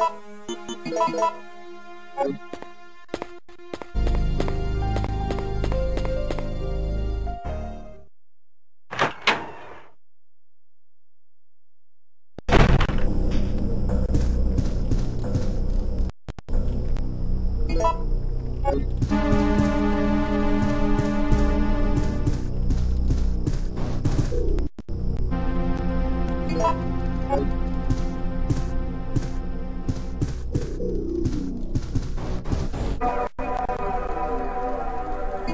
you.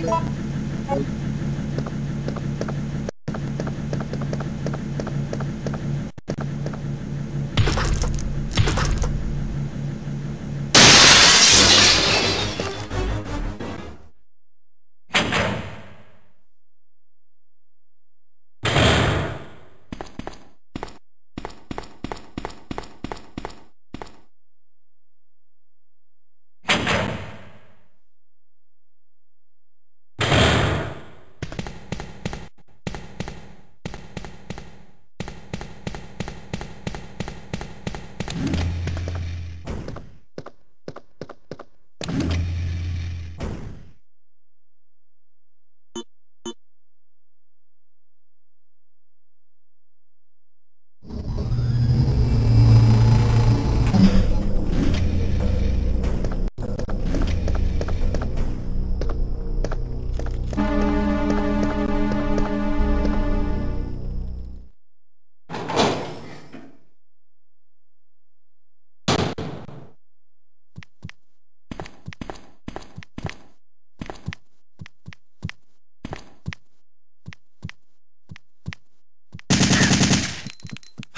Thank you.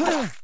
You